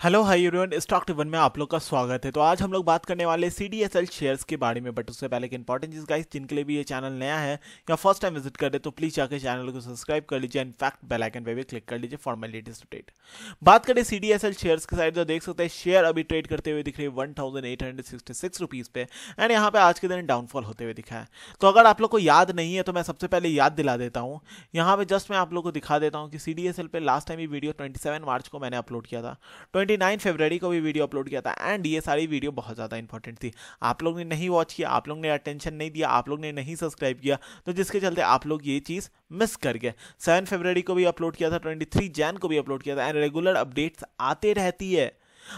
Hello hi everyone stock twin में आप लोग का स्वागत है। तो आज हम लोग बात करने वाले C D S L shares के बारे में बट उससे पहले एक इंपॉर्टेंट चीज़ गाइस जिनके लिए भी ये चैनल नया है, या फ़र्स्ट टाइम विज़िट कर रहे तो प्लीज़ जाकर चैनल को सब्सक्राइब कर लीजिए इनफैक्ट बेल आइकन पे भी क्लिक कर लीजिए फॉर माई लेटेस्ट अपडेट बात करें C D S L shares के साइड तो देख सकते हैं शेयर अभी ट्रेड करते हुए दिख रहे one thousand eight hundred sixty six rupees पे एंड यहाँ पे आज के दिन डाउनफॉल होते हुए दिखा है। तो अगर आप लोग को याद नहीं है तो मैं सबसे पहले याद दिला देता हूँ। यहाँ पे जस्ट मैं आप लोग को दिखा देता हूँ कि सी डी एस एल पे लास्ट टाइम ये वीडियो ट्वेंटी सेवन मार्च को मैंने अपलोड किया था। ट्वेंटी नाइन फेब्रवरी को भी वीडियो अपलोड किया था एंड ये सारी वीडियो बहुत ज़्यादा इंपॉर्टेंट थी। आप लोग ने नहीं वॉच किया आप लोग ने अटेंशन नहीं दिया, आप लोग ने नहीं सब्सक्राइब किया तो जिसके चलते आप लोग ये चीज़ मिस कर गए। सेवन फेब्रवरी को भी अपलोड किया था ट्वेंटी थ्री जैन को भी अपलोड किया था एंड रेगुलर अपडेट्स आते रहती है।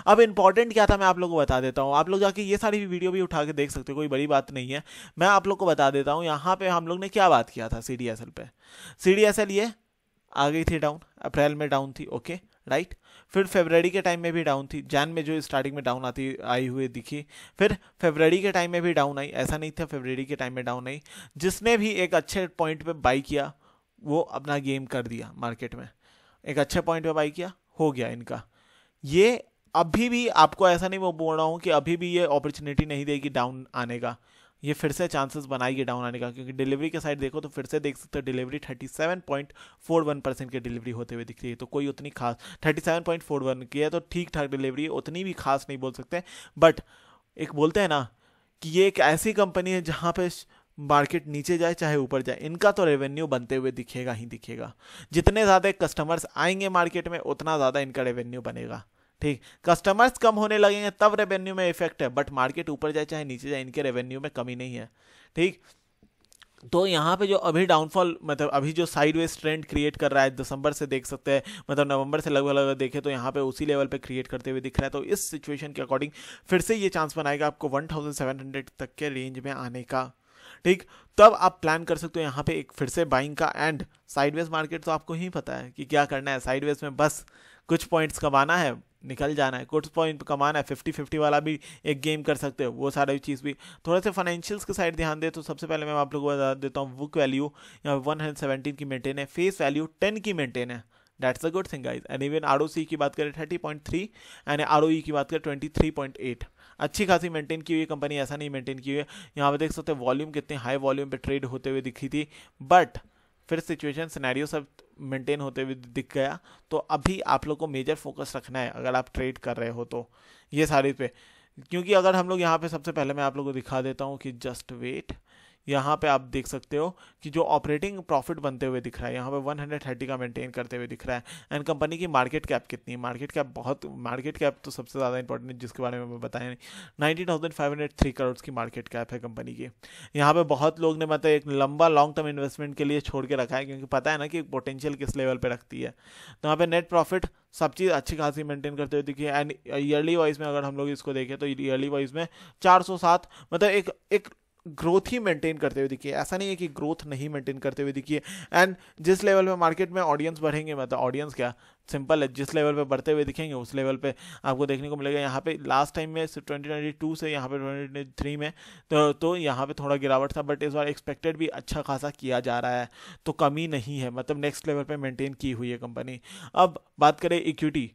अब इंपॉर्टेंट क्या था मैं आप लोगों को बता देता हूँ। आप लोग जाके ये सारी वीडियो भी उठा के देख सकते हो, कोई बड़ी बात नहीं है। मैं आप लोग को बता देता हूँ, यहाँ पे हम लोग ने क्या बात किया था सी डी एस एल पे। सी डी एस एल ये आ गई थी डाउन अप्रैल में डाउन थी ओके राइट? फिर फेबररी के टाइम में भी डाउन थी। जैन में जो स्टार्टिंग में डाउन आती, आई हुई दिखी। फिर फेबररी के टाइम में भी डाउन आई। ऐसा नहीं था फेबररी के टाइम में डाउन आई। जिसने भी एक अच्छे पॉइंट पे बाई किया, वो अपना गेम कर दिया मार्केट में। एक अच्छे पॉइंट पे बाई किया, हो गया इनका। ये अभी भी आपको ऐसा नहीं, मैं बोल रहा हूँ कि अभी भी ये अपॉर्चुनिटी नहीं देगी डाउन आने का। ये फिर से चांसेस बनाएगी डाउन आने का, क्योंकि डिलीवरी के साइड देखो तो फिर से देख सकते हो delivery thirty seven point four one percent की डिलीवरी होते हुए दिख रही है तो कोई उतनी खास thirty seven point four one की है तो ठीक ठाक डिलीवरी उतनी भी खास नहीं बोल सकते बट एक बोलते हैं ना कि ये एक ऐसी कंपनी है जहाँ पे मार्केट नीचे जाए चाहे ऊपर जाए, इनका तो रेवेन्यू बनते हुए दिखेगा ही दिखेगा। जितने ज़्यादा कस्टमर्स आएँगे मार्केट में, उतना ज़्यादा इनका रेवेन्यू बनेगा। ठीक। कस्टमर्स कम होने लगेंगे तब रेवेन्यू में इफ़ेक्ट है बट मार्केट ऊपर जाए, चाहे नीचे जाए, इनके रेवेन्यू में कमी नहीं है। ठीक। तो यहाँ पे जो अभी डाउनफॉल मतलब अभी जो साइड वेज ट्रेंड क्रिएट कर रहा है दिसंबर से देख सकते हैं मतलब नवंबर से लगभग लगभग देखे तो यहाँ पे उसी लेवल पे क्रिएट करते हुए दिख रहा है। तो इस सिचुएशन के अकॉर्डिंग फिर से ये चांस बनाएगा आपको 1700 तक के रेंज में आने का। ठीक। तब आप प्लान कर सकते हो यहाँ पे एक फिर से बाइंग का एंड साइडवेज मार्केट तो आपको ही पता है कि क्या करना है। साइडवेज में बस कुछ पॉइंट्स कमाना है निकल जाना है। कुछ पॉइंट कमाना है फिफ्टी फिफ्टी वाला भी एक गेम कर सकते हो, वो सारी चीज़ भी। थोड़ा से फाइनेंशियल्स के साइड ध्यान दे तो सबसे पहले मैं आप लोगों को बता देता हूँ बुक वैल्यू यहाँ वन हंड्रेड सेवेंटीन की मेंटेन है फेस वैल्यू टेन की मेंटेन है। That's a good thing guys and even R की बात करें thirty point three and ROE की बात करें ट्वेंटी थ्री पॉइंट एट अच्छी खासी मेंटेन की हुई कंपनी ऐसा नहीं मेंटेन की हुई है। यहाँ पे देख सकते हैं वॉल्यूम कितने हाई वॉल्यूम पे ट्रेड होते हुए दिखी थी। बट फिर सिचुएशन सिनेरियो सब मेंटेन होते हुए दिख गया तो अभी आप लोग को मेजर फोकस रखना है अगर आप ट्रेड कर रहे हो तो ये सारी पे। क्योंकि अगर हम लोग यहाँ पे सबसे पहले मैं आप लोग को दिखा देता हूँ कि जस्ट वेट यहाँ पे आप देख सकते हो कि जो ऑपरेटिंग प्रॉफिट बनते हुए दिख रहा है, यहाँ पे 130 का मेंटेन करते हुए दिख रहा है। एंड कंपनी की मार्केट कैप कितनी है? मार्केट कैप बहुत मार्केट कैप तो सबसे ज़्यादा इंपॉर्टेंट है, जिसके बारे में मैं बताया नहीं। Ninety thousand five hundred three crore की मार्केट कैप है कंपनी की। यहाँ पर बहुत लोग ने मतलब एक लंबा लॉन्ग टर्म इन्वेस्टमेंट के लिए छोड़ के रखा है, क्योंकि पता है ना कि पोटेंशियल किस लेवल पर रखती है। तो यहाँ पर नेट प्रॉफिट सब चीज़ अच्छी खासी मेंटेन करते हुए दिखी एंड ईयरली वाइज में अगर हम लोग इसको देखें तो ईयरली वाइज में 407 मतलब एक एक ग्रोथ ही मेंटेन करते हुए दिखिए। ऐसा नहीं है कि ग्रोथ नहीं मेंटेन करते हुए दिखिए। एंड जिस लेवल पे मार्केट में ऑडियंस बढ़ेंगे मतलब ऑडियंस क्या? सिंपल है, जिस लेवल पे बढ़ते हुए दिखेंगे, उस लेवल पे आपको देखने को मिलेगा। यहाँ पे लास्ट टाइम में ट्वेंटी ट्वेंटी टू से यहाँ पे ट्वेंटी ट्वेंटी थ्री में तो तो यहाँ पे थोड़ा गिरावट था बट इस बार एक्सपेक्टेड भी अच्छा खासा किया जा रहा है तो कमी नहीं है। मतलब नेक्स्ट लेवल पर मेनटेन की हुई है कंपनी अब बात करें equity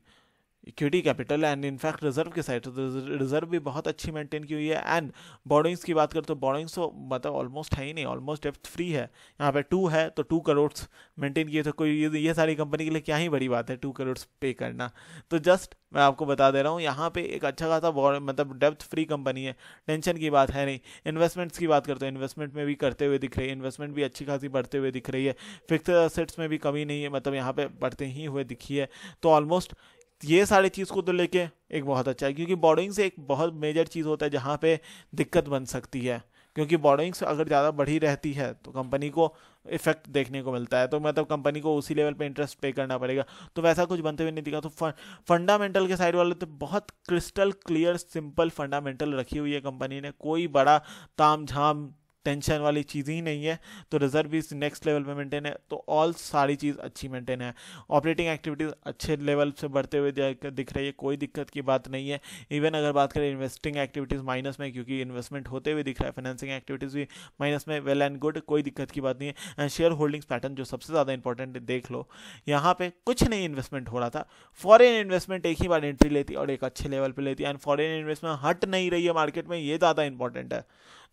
equity capital and in fact reserve के साइड रिज़र्व भी बहुत अच्छी मेंटेन की हुई है। एंड बॉर्डिंग्स की बात करें तो बॉर्डिंग्स तो मतलब ऑलमोस्ट है ही नहीं ऑलमोस्ट डेप्थ फ्री है। यहाँ पे टू है तो टू करोड़ मेंटेन किए। तो कोई ये, ये सारी कंपनी के लिए क्या ही बड़ी बात है टू करोड़ पे करना। तो जस्ट मैं आपको बता दे रहा हूँ यहाँ पे एक अच्छा खासा मतलब डेप्थ फ्री कंपनी है। टेंशन की बात है नहीं। इन्वेस्टमेंट्स की बात करते हैं इन्वेस्टमेंट में भी करते हुए दिख रही है। इन्वेस्टमेंट भी अच्छी खासी बढ़ते हुए दिख रही है। फिक्स असेट्स में भी कमी नहीं है मतलब यहाँ पे बढ़ते ही हुए दिखी है। तो ऑलमोस्ट ये सारी चीज़ को तो लेके एक बहुत अच्छा है, क्योंकि बॉर्डिंग से एक बहुत मेजर चीज़ होता है जहाँ पे दिक्कत बन सकती है। क्योंकि बॉर्डिंग्स अगर ज़्यादा बढ़ी रहती है तो कंपनी को इफ़ेक्ट देखने को मिलता है। तो मतलब कंपनी को उसी लेवल पे इंटरेस्ट पे करना पड़ेगा। तो वैसा कुछ बनते हुए नहीं दिखा। तो फंडामेंटल के साइड वाले तो बहुत क्रिस्टल क्लियर सिंपल फंडामेंटल रखी हुई है कंपनी ने। कोई बड़ा ताम झाम टेंशन वाली चीज़ ही नहीं है तो रिज़र्व भी नेक्स्ट लेवल पे मेंटेन है तो ऑल सारी चीज़ अच्छी मेंटेन है। ऑपरेटिंग एक्टिविटीज़ अच्छे लेवल से बढ़ते हुए दिख रही है, कोई दिक्कत की बात नहीं है। इवन अगर बात करें इन्वेस्टिंग एक्टिविटीज़ माइनस में, क्योंकि इन्वेस्टमेंट होते हुए दिख रहा है फाइनेंसिंग एक्टिविटीज़ भी माइनस में वेल एंड गुड कोई दिक्कत की बात नहीं है। एंड शेयर होल्डिंग्स पैटर्न जो सबसे ज़्यादा इंपॉर्टेंट है, देख लो। यहाँ पे कुछ नहीं इन्वेस्टमेंट हो रहा था। फॉरेन इन्वेस्टमेंट एक ही बार एंट्री लेती और एक अच्छे लेवल पर लेती एंड फॉरेन इन्वेस्टमेंट हट नहीं रही है मार्केट में, ये ज़्यादा इंपॉर्टेंट है।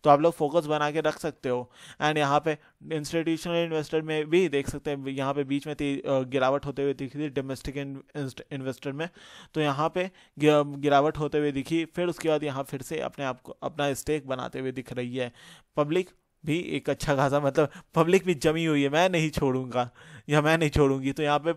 तो आप लोग फोकस बना के रख सकते हो। एंड यहाँ पे इंस्टीट्यूशनल इन्वेस्टर में भी देख सकते हैं, यहाँ पे बीच में थी गिरावट होते हुए दिखी थी डोमेस्टिक इन्वेस्टर में। तो यहाँ पे गिरावट होते हुए दिखी, फिर उसके बाद यहाँ फिर से अपने आप को, अपना स्टेक बनाते हुए दिख रही है। पब्लिक भी एक अच्छा खासा मतलब पब्लिक भी जमी हुई है, मैं नहीं छोड़ूँगा। या मैं नहीं छोड़ूँगी तो यहाँ पे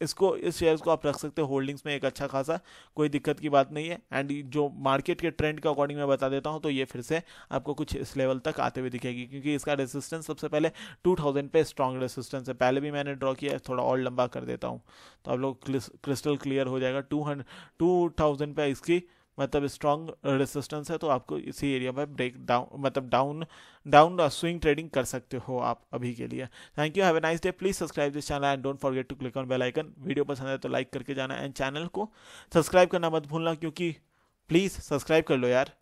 इसको, इस शेयर्स को आप रख सकते हो होल्डिंग्स में, एक अच्छा खासा, कोई दिक्कत की बात नहीं है। एंड जो मार्केट के ट्रेंड के अकॉर्डिंग मैं बता देता हूँ तो ये फिर से आपको कुछ इस लेवल तक आते हुए दिखेगी, क्योंकि इसका रेसिस्टेंस सबसे पहले 2000 पे स्ट्रॉन्ग रेसिस्टेंस है। पहले भी मैंने ड्रॉ किया है, थोड़ा और लंबा कर देता हूँ। तो आप लोग क्रिस्टल क्लियर हो जाएगा। टू हंड्रेड टू थाउज़ेंड इसकी मतलब स्ट्रॉन्ग रेसिस्टेंस है तो आपको इसी एरिया में ब्रेक डाउन मतलब डाउन डाउन स्विंग ट्रेडिंग कर सकते हो आप अभी के लिए। Thank you have a nice day please subscribe this channel and don't forget to click on bell icon video पसंद है तो लाइक करके जाना एंड चैनल को सब्सक्राइब करना मत भूलना, क्योंकि प्लीज़ सब्सक्राइब कर लो यार।